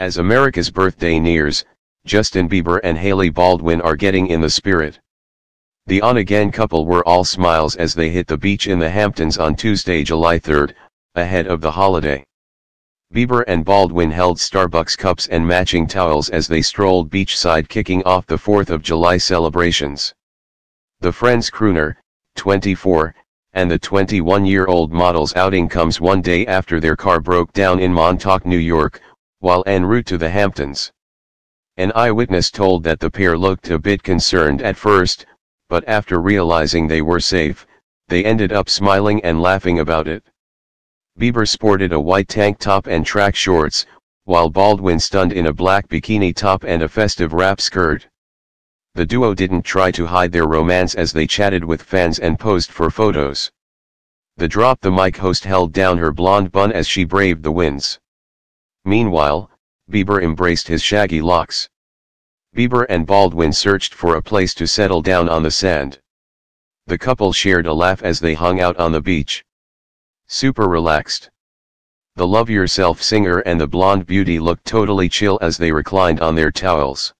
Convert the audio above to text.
As America's birthday nears, Justin Bieber and Hailey Baldwin are getting in the spirit. The on-again couple were all smiles as they hit the beach in the Hamptons on Tuesday, July 3, ahead of the holiday. Bieber and Baldwin held Starbucks cups and matching towels as they strolled beachside kicking off the 4th of July celebrations. The Friends crooner, 24, and the 21-year-old model's outing comes one day after their car broke down in Montauk, New York, while en route to the Hamptons. An eyewitness told that the pair looked a bit concerned at first, but after realizing they were safe, they ended up smiling and laughing about it. Bieber sported a white tank top and track shorts, while Baldwin stunned in a black bikini top and a festive wrap skirt. The duo didn't try to hide their romance as they chatted with fans and posed for photos. The Drop the Mic host held down her blonde bun as she braved the winds. Meanwhile, Bieber embraced his shaggy locks. Bieber and Baldwin searched for a place to settle down on the sand. The couple shared a laugh as they hung out on the beach. Super relaxed. The Love Yourself singer and the blonde beauty looked totally chill as they reclined on their towels.